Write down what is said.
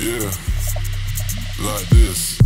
Yeah, like this.